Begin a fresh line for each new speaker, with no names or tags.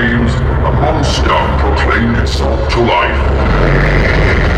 a monster proclaimed itself to life.